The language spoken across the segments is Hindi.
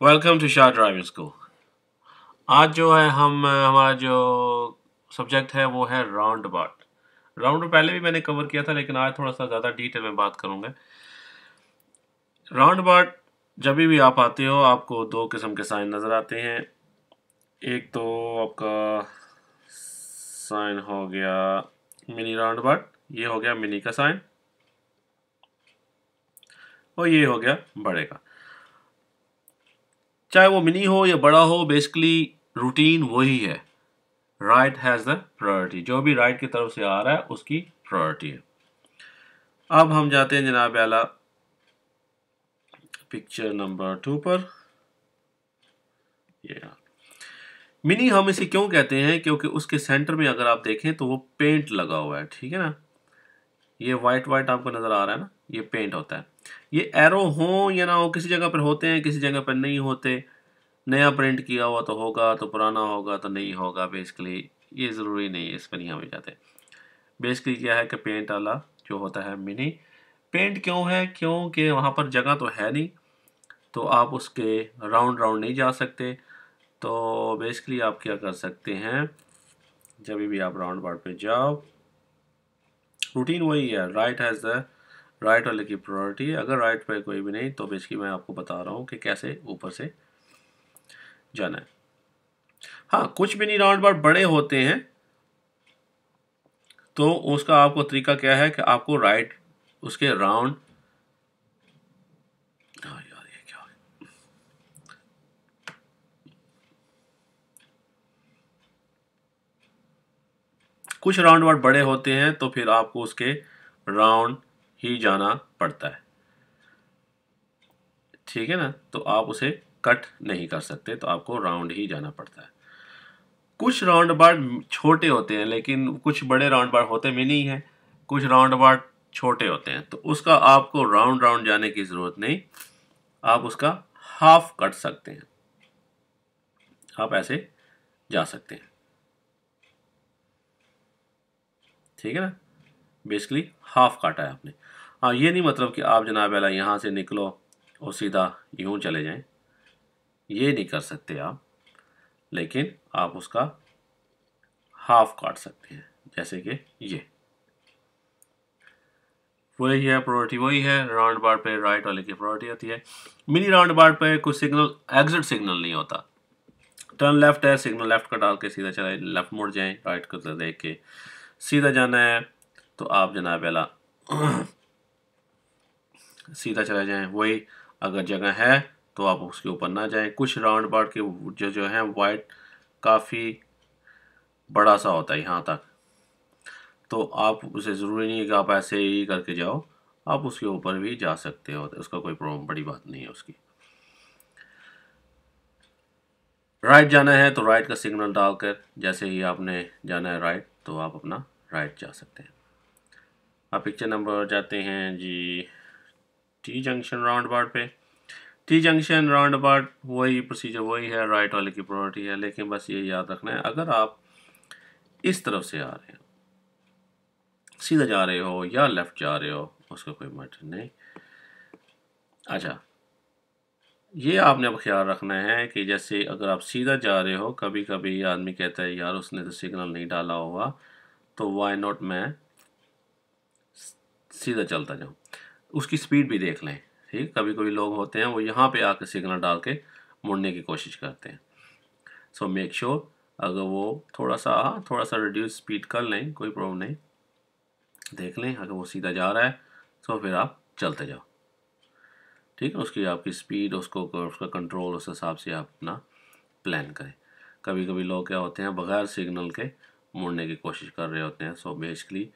Welcome to Shah driving school आज जो है हम, हमारा जो सब्जेक्ट है वो है राउंड अबाउट राउंड पहले भी मैंने कवर किया था, लेकिन आज थोड़ा सा ज़्यादा डिटेल में बात करूँगा। राउंड अबाउट जब भी आप आते हो, आपको दो किस्म के साइन नज़र आते हैं। एक तो आपका साइन हो गया मिनी राउंड अबाउट ये हो गया मिनी का साइन और ये हो गया बड़े का। चाहे वो मिनी हो या बड़ा हो बेसिकली रूटीन वही है। राइट हैज़ द प्रायोरिटी जो भी राइट की तरफ़ से आ रहा है, उसकी प्रायोरिटी है। अब हम जाते हैं जनाब आला पिक्चर नंबर टू पर। ये मिनी हम इसे क्यों कहते हैं? क्योंकि उसके सेंटर में अगर आप देखें तो वो पेंट लगा हुआ है, ठीक है ना? ये वाइट वाइट आपको नज़र आ रहा है ना? ये पेंट होता है। ये एरो हो या ना हो, किसी जगह पर होते हैं, किसी जगह पर नहीं होते। नया प्रिंट किया हुआ तो होगा तो पुराना होगा तो नहीं होगा। बेसिकली ये ज़रूरी नहीं है, इस पर नहीं हमें जाते। बेसिकली क्या है कि पेंट वाला जो होता है मिनी पेंट क्यों है? क्योंकि वहाँ पर जगह तो है नहीं तो आप उसके राउंड राउंड नहीं जा सकते। तो बेसिकली आप क्या कर सकते हैं, जब भी आप राउंड बार पे जाओ रूटीन वही है। राइट हैज़ द राइट वाले की प्रायोरिटी है। अगर राइट पे कोई भी नहीं तो बेसिकली मैं आपको बता रहा हूँ कि कैसे ऊपर से जाना है। हाँ कुछ भी नहीं राउंड बार बड़े होते हैं तो उसका आपको तरीका क्या है कि आपको राइट उसके राउंड हाँ क्या कुछ राउंड बार बड़े होते हैं तो फिर आपको उसके राउंड ही जाना पड़ता है। ठीक है ना? तो आप उसे कट नहीं कर सकते तो आपको राउंड ही जाना पड़ता है। कुछ राउंड बार छोटे होते हैं, लेकिन कुछ बड़े राउंड बार होते भी नहीं है। कुछ राउंड बार छोटे होते हैं तो उसका आपको राउंड राउंड जाने की ज़रूरत नहीं। आप उसका हाफ़ कट सकते हैं। आप ऐसे जा सकते हैं। ठीक है ना? बेसिकली हाफ़ काटा है आपने। हाँ ये नहीं मतलब कि आप जनाब अला यहाँ से निकलो और सीधा यूँ चले जाएँ। ये नहीं कर सकते आप, लेकिन आप उसका हाफ़ काट सकते हैं, जैसे कि ये। वही है प्रायोरिटी वही है राउंड बार पे राइट वाले की प्रायोरिटी होती है। मिनी राउंड बार पे कोई सिग्नल एग्जिट सिग्नल नहीं होता। टर्न लेफ़्ट है सिग्नल लेफ़्ट का डाल के सीधा चले लेफ़्ट मुड़ जाएँ राइट को देख के। सीधा जाना है तो आप जनाब अला सीधा चला जाएँ। वही अगर जगह है तो आप उसके ऊपर ना जाएँ। कुछ राउंड बार्ड के जो जो है वाइट काफ़ी बड़ा सा होता है यहाँ तक। तो आप उसे ज़रूरी नहीं है कि आप ऐसे ही करके जाओ। आप उसके ऊपर भी जा सकते हो। उसका कोई प्रॉब्लम बड़ी बात नहीं है उसकी। राइट जाना है तो राइट का सिग्नल डालकर, जैसे ही आपने जाना है राइट तो आप अपना राइट जा सकते हैं। आप पिक्चर नंबर जाते हैं जी टी जंक्शन राउंड अबाउट पे। टी जंक्शन राउंड अबाउट वही प्रोसीजर वही है राइट वाले की प्रायोरिटी है, लेकिन बस ये याद रखना है, अगर आप इस तरफ़ से आ रहे हैं, सीधा जा रहे हो या लेफ़्ट जा रहे हो, उसका कोई मैटर नहीं। अच्छा ये आपने अब ख्याल रखना है कि जैसे अगर आप सीधा जा रहे हो कभी कभी आदमी कहता है, यार, उसने तो सिग्नल नहीं डाला होगा तो वाई नॉट मैं सीधा चलता जाऊँ। उसकी स्पीड भी देख लें, ठीक? कभी कभी लोग होते हैं, वो यहाँ पे आकर सिग्नल डाल के मुड़ने की कोशिश करते हैं। सो मेक श्योर अगर वो थोड़ा सा थोड़ा सा रिड्यूस स्पीड कर लें, कोई प्रॉब्लम नहीं। देख लें, अगर वो सीधा जा रहा है तो फिर आप चलते जाओ। ठीक है? उसकी आपकी स्पीड उसको, उसका कंट्रोल उस हिसाब से आप अपना प्लान करें। कभी कभी लोग क्या होते हैं, बगैर सिग्नल के मुड़ने की कोशिश कर रहे होते हैं। सो बेसिकली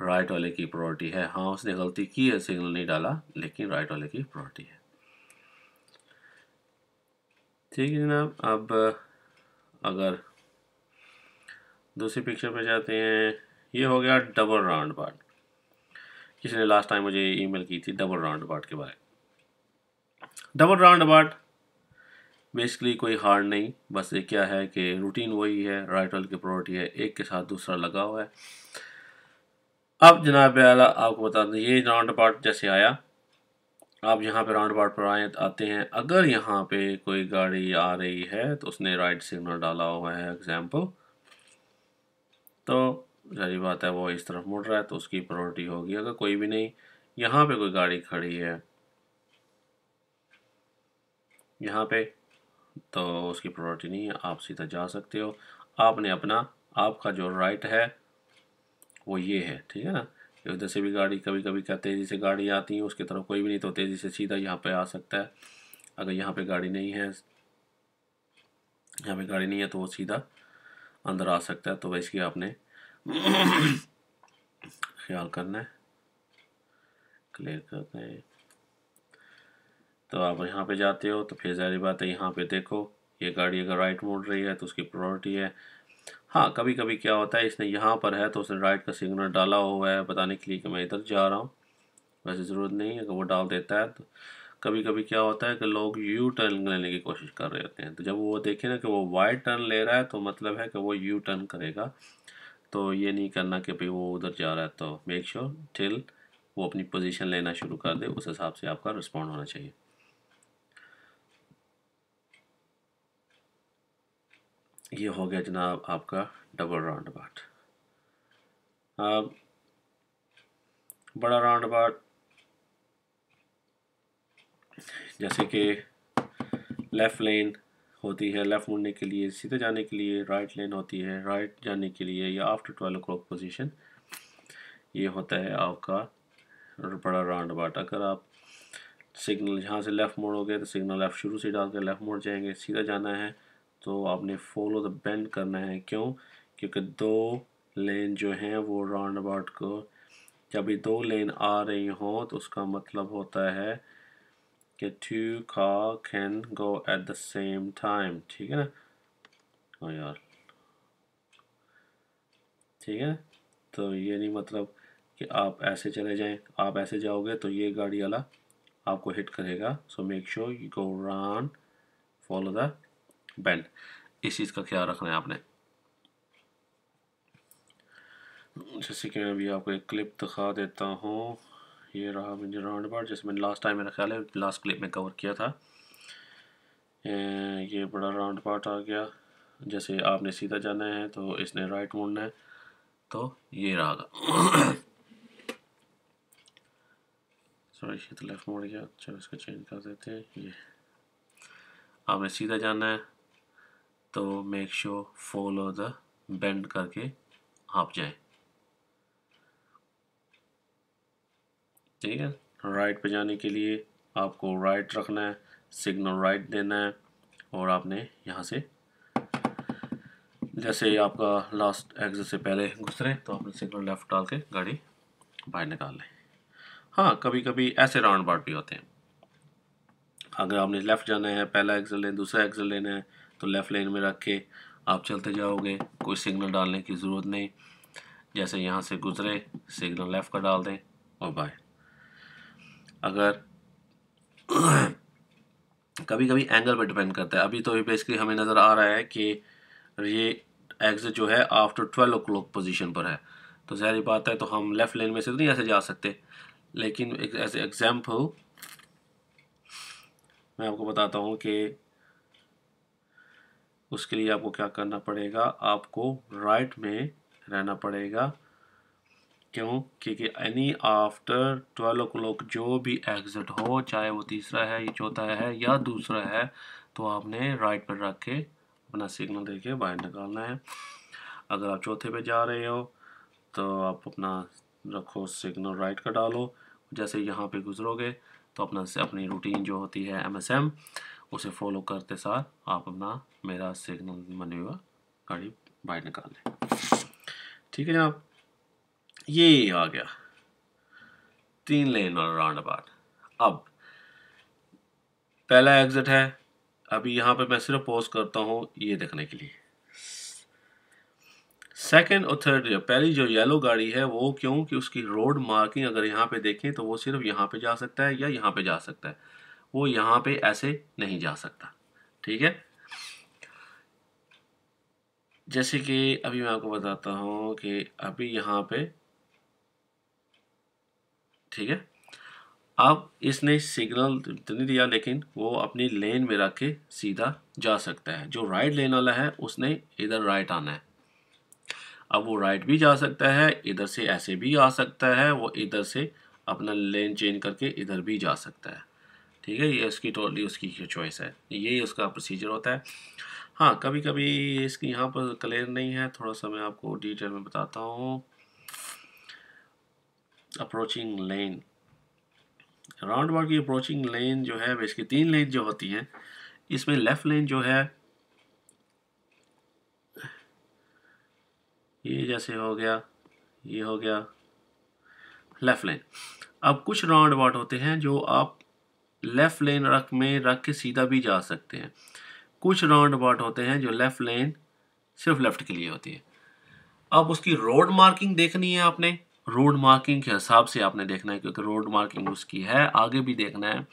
राइट वाले की प्रायोरिटी है। हाँ उसने गलती की है सिग्नल नहीं डाला, लेकिन राइट वाले की प्रायोरिटी है। ठीक है जनाब, अब अगर दूसरी पिक्चर पे जाते हैं, ये हो गया डबल राउंड पार्ट किसी ने लास्ट टाइम मुझे ईमेल की थी डबल राउंड पार्ट के बारे। डबल राउंड पार्ट बेसिकली कोई हार्ड नहीं, बस ये क्या है कि रूटीन वही है राइट वाले की प्रायोरिटी है, एक के साथ दूसरा लगा हुआ है। अब जनाब आला आपको बता दें, ये राउंड अबाउट जैसे आया। आप यहाँ पे राउंड अबाउट पर आए, आते हैं। अगर यहाँ पे कोई गाड़ी आ रही है तो उसने राइट सिग्नल डाला हुआ है एग्ज़ाम्पल तो सारी बात है, वो इस तरफ़ मुड़ रहा है तो उसकी प्रायोरिटी होगी। अगर कोई भी नहीं, यहाँ पे कोई गाड़ी खड़ी है, यहाँ पे तो उसकी प्रायोरिटी नहीं है, आप सीधा जा सकते हो। आपने अपना, आपका जो राइट है वो ये है, ठीक है ना? उधर से भी गाड़ी कभी कभी क्या तेज़ी से गाड़ी आती है, उसकी तरफ़ कोई भी नहीं तो तेज़ी से सीधा यहाँ पे आ सकता है। अगर यहाँ पे गाड़ी नहीं है, यहाँ पे गाड़ी नहीं है तो वो सीधा अंदर आ सकता है। तो वैसे ही आपने ख्याल करना है। क्लियर करते हैं तो आप यहाँ पे जाते हो तो फिर जारी बात है यहाँ पे देखो, ये गाड़ी अगर राइट मोड़ रही है तो उसकी प्रायोरिटी है। हाँ कभी कभी क्या होता है, इसने यहाँ पर है तो उसने राइट का सिग्नल डाला हुआ है, बताने के लिए कि मैं इधर जा रहा हूँ। वैसे ज़रूरत नहीं है, अगर वो डाल देता है तो। कभी कभी क्या होता है कि लोग यू टर्न लेने की कोशिश कर रहे होते हैं तो जब वो देखें ना कि वो वाइट टर्न ले रहा है तो मतलब है कि वो यू टर्न करेगा। तो ये नहीं करना कि भाई वो उधर जा रहा है तो मेक श्योर टिल वो अपनी पोजीशन लेना शुरू कर दे, उस हिसाब से आपका रिस्पॉन्ड होना चाहिए। ये हो गया जनाब आपका डबल राउंड अबाउट अब बड़ा राउंड अबाउट जैसे कि लेफ़्ट लेन होती है लेफ़्ट मुड़ने के लिए, सीधे जाने के लिए राइट लेन होती है राइट जाने के लिए या आफ्टर ट्वेल्व क्लॉक पोजीशन ये होता है आपका बड़ा राउंड अबाउट अगर आप सिग्नल यहाँ से लेफ़्ट मोड़ोगे तो सिग्नल लेफ़्ट शुरू से डाल कर लेफ़्ट मोड़ जाएँगे, सीधा जाना है। तो आपने फॉलो द बेंड करना है। क्यों? क्योंकि दो लेन जो हैं, वो राउंड अबाउट को, जब ये दो लेन आ रही हों तो उसका मतलब होता है कि two car can go at the same time ठीक है ना? हाँ यार। ठीक है? तो ये नहीं मतलब कि आप ऐसे चले जाएँ। आप ऐसे जाओगे तो ये गाड़ी वाला आपको हिट करेगा। So make sure you go round follow the bend इस चीज़ का ख्याल रखना है आपने। जैसे कि मैं अभी आपको एक क्लिप दिखा देता हूँ। ये रहा मुझे राउंड अबाउट जैसे मैंने लास्ट टाइम मेरा ख्याल है लास्ट क्लिप में कवर किया था। ये बड़ा राउंड पार्ट आ गया। जैसे आपने सीधा जाना है तो इसने राइट मोड़ना है। तो ये रहा सॉरी ये तो लेफ़्ट मोड़ गया। चलो इसको चेंज कर देते हैं। ये। आपने सीधा जाना है। तो make sure follow the bend करके आप जाएँ। ठीक है? राइट पे जाने के लिए आपको राइट रखना है सिग्नल राइट देना है, और आपने यहाँ से, जैसे आपका लास्ट एग्जिट से पहले गुजरे तो आपने सिग्नल लेफ़्ट डाल के गाड़ी बाहर निकाल लें। हाँ कभी कभी ऐसे राउंड बाउट भी होते हैं। अगर आपने लेफ़्ट जाना है, पहला एग्जिट लें, दूसरा एग्जिट लेना है तो लेफ़्ट लेन में रख के आप चलते जाओगे। कोई सिग्नल डालने की ज़रूरत नहीं। जैसे यहाँ से गुज़रे सिग्नल लेफ़्ट का डाल दें और बाय अगर कभी कभी एंगल पर डिपेंड करता है। अभी तो अभी बेसिकली हमें नज़र आ रहा है कि ये एग्ज़िट जो है after twelve o'clock position पर है। तो जहरी बात है तो हम लेफ़्ट लेन में से तो नहीं ऐसे जा सकते। लेकिन एक ऐसे एग्ज़ाम्पल मैं आपको बताता हूँ कि उसके लिए आपको क्या करना पड़ेगा? आपको राइट में रहना पड़ेगा। क्यों? क्योंकि any after twelve o'clock जो भी एग्ज़िट हो, चाहे वो तीसरा है, या चौथा है या दूसरा है तो आपने राइट पर रख के अपना सिग्नल दे के बाहर निकालना है। अगर आप चौथे पे जा रहे हो तो आप अपना रखो सिग्नल राइट का डालो। जैसे यहाँ पे गुजरोगे तो अपना से अपनी रूटीन जो होती है एमएसएम उसे फॉलो करते साथ आप अपना मेरा सिग्नल मनवा गाड़ी बाहर निकाल लें। ठीक है जनाब? ये आ गया। तीन लेन वाला राउंड अबाउट अब, पहला एग्जिट है। अभी यहाँ पे मैं सिर्फ़ पोज करता हूँ ये देखने के लिए। सेकंड और थर्ड पहली जो येलो गाड़ी है वो क्यों? कि उसकी रोड मार्किंग अगर यहाँ पे देखें तो वो सिर्फ़ यहाँ पे जा सकता है या यहाँ पे जा सकता है। वो यहाँ पे ऐसे नहीं जा सकता। ठीक है? जैसे कि अभी मैं आपको बताता हूँ कि अभी यहाँ पे, ठीक है? अब इसने सिग्नल तो नहीं दिया, लेकिन वो अपनी लेन में रख के सीधा जा सकता है। जो राइट लेन वाला है, उसने इधर राइट आना है। अब वो राइट भी जा सकता है, इधर से ऐसे भी आ सकता है, वो इधर से अपना लेन चेंज करके इधर भी जा सकता है। ठीक है, ये उसकी टोटली उसकी चॉइस है। यही उसका प्रोसीजर होता है। हाँ कभी कभी इसकी यहाँ पर क्लियर नहीं है, थोड़ा सा मैं आपको डिटेल में बताता हूँ। अप्रोचिंग लेन राउंड अबाउट की अप्रोचिंग लेन जो है, इसकी तीन लेन जो होती हैं, इसमें लेफ़्ट लेन जो है, ये जैसे हो गया, ये हो गया लेफ़्ट लेन अब कुछ राउंड अबाउट होते हैं जो आप लेफ़्ट लेन रख में रख के सीधा भी जा सकते हैं। कुछ राउंड अबाउट होते हैं जो लेफ़्ट लेन सिर्फ़ लेफ़्ट के लिए होती है। अब उसकी रोड मार्किंग देखनी है आपने। रोड मार्किंग के हिसाब से आपने देखना है क्योंकि रोड मार्किंग उसकी है। आगे भी देखना है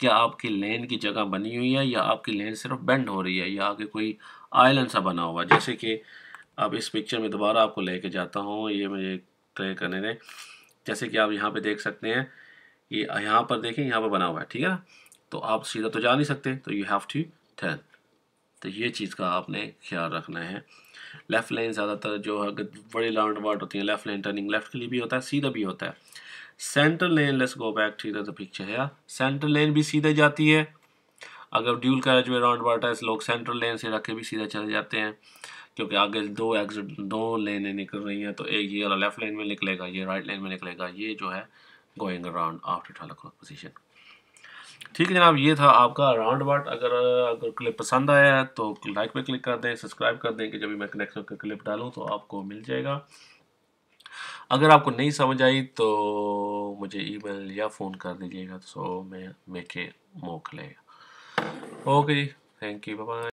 क्या आपकी लेन की जगह बनी हुई है या आपकी लेन सिर्फ़ बेंड हो रही है या आगे कोई आइलैंड सा बना हुआ जैसे कि अब इस पिक्चर में दोबारा आपको लेके जाता हूँ। ये मुझे क्लियर करने दें। जैसे कि आप यहाँ पे देख सकते हैं ये यहाँ पर देखें, यहाँ पर बना हुआ है, ठीक है ना? तो आप सीधा तो जा नहीं सकते तो यू हैव टू टर्न तो ये चीज़ का आपने ख्याल रखना है। लेफ़्ट लेन ज़्यादातर जो है बड़ी लाउंड अबाउट होती है लेफ़्ट लेन टर्निंग लेफ़्ट के लिए भी होता है, सीधा भी होता है। Centre lane let's go back to the picture है सेंटर लेन भी सीधे जाती है। अगर ड्यूल कैरेज में राउंड अबाउट है लोग सेंट्रल लेन से रख के भी सीधे चले जाते हैं, क्योंकि आगे दो एग्जिट दो लेने निकल रही हैं तो एक ये वाला लेफ़्ट लेन में निकलेगा, ये राइट लेन में निकलेगा, ये जो है going around after twelve o position ठीक है जनाब, ये था आपका राउंड अबाउट अगर अगर क्लिप पसंद आया है तो लाइक पे क्लिक कर दें सब्सक्राइब कर दें कि जब भी मैं कनेक्शन का क्लिप डालूँ तो आपको मिल जाएगा। अगर आपको नहीं समझ आई तो मुझे ईमेल या फ़ोन कर दीजिएगा। तो सो मैं मेके मोक लेगा ओके जी थैंक यू बाय